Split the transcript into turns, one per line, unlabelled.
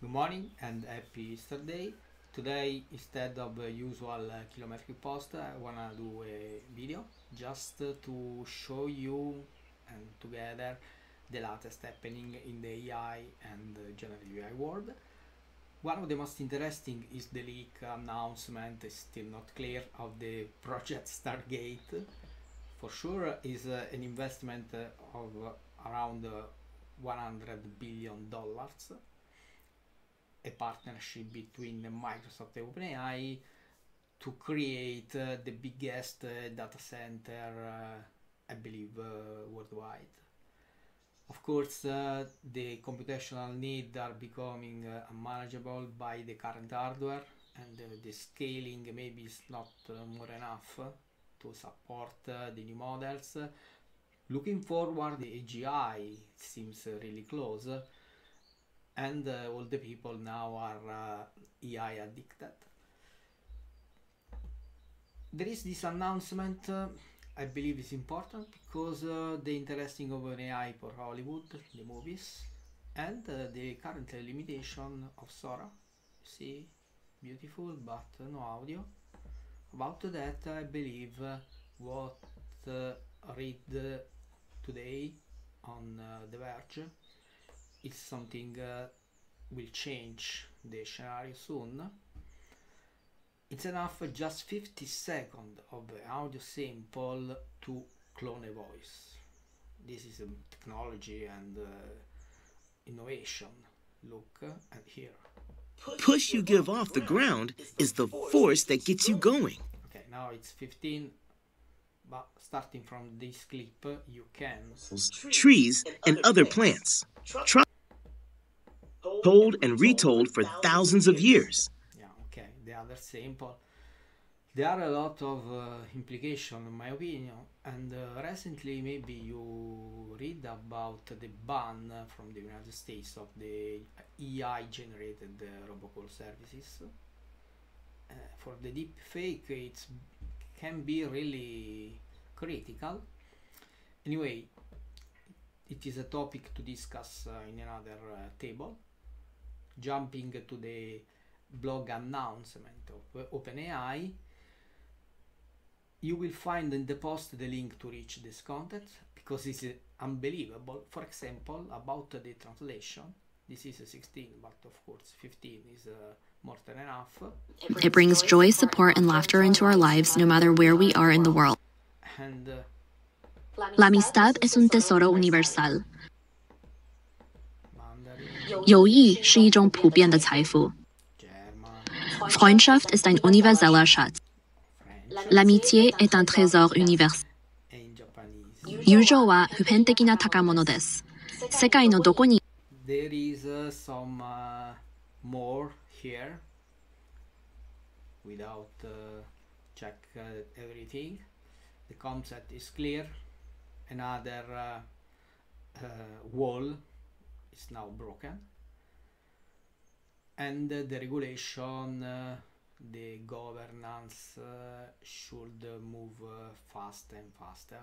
Good morning and happy Easter Day. Today, instead of the usual uh, kilometric post, I wanna do a video just to show you and together the latest happening in the AI and uh, generative AI world. One of the most interesting is the leak announcement, is still not clear, of the project Stargate. For sure, is uh, an investment uh, of around uh, 100 billion dollars a partnership between Microsoft and OpenAI to create uh, the biggest uh, data center, uh, I believe, uh, worldwide. Of course, uh, the computational needs are becoming unmanageable by the current hardware, and the scaling maybe is not more enough to support the new models. Looking forward, the AGI seems really close and uh, all the people now are uh, AI addicted. There is this announcement, uh, I believe is important because the interesting of an AI for Hollywood, the movies, and the current limitation of Sora. See, beautiful, but no audio. About that, I believe what read today on The Verge is something uh, will change the scenario soon. It's enough for just 50 seconds of audio sample to clone a voice. This is a technology and uh, innovation. Look and hear.
Push you give off the ground is the force that gets you going.
Okay, now it's 15, but starting from this clip, you can
Trees and other plants. Try told and retold for thousands of years.
yeah okay. The other sample there are a lot of uh, implication in my opinion. And uh, recently maybe you read about the ban from the united states of the ai generated uh, robocall services. Uh, for the deep fake it can be really critical. Anyway it is a topic to discuss uh, in another uh, table jumping to the blog announcement of OpenAI, you will find in the post the link to reach this content because it's unbelievable. For example, about the translation, this is a 16, but of course 15 is uh, more than enough.
It brings joy, support, and laughter into our lives no matter where we are in the world.
And uh,
La amistad es un tesoro universal.
Mandarin,
友谊是一种普遍的财富。
German,
Freundschaft ist ein universeller Schatz.
French,
L'amitié est un trésor universel.
and Japanese.
友情は普遍的な宝物です。世界のどこに
There is uh, some uh, more here without uh, check uh, everything. The concept is clear. Another uh, uh, wall Is now broken, and the regulation, uh, the governance uh, should move uh, fast and faster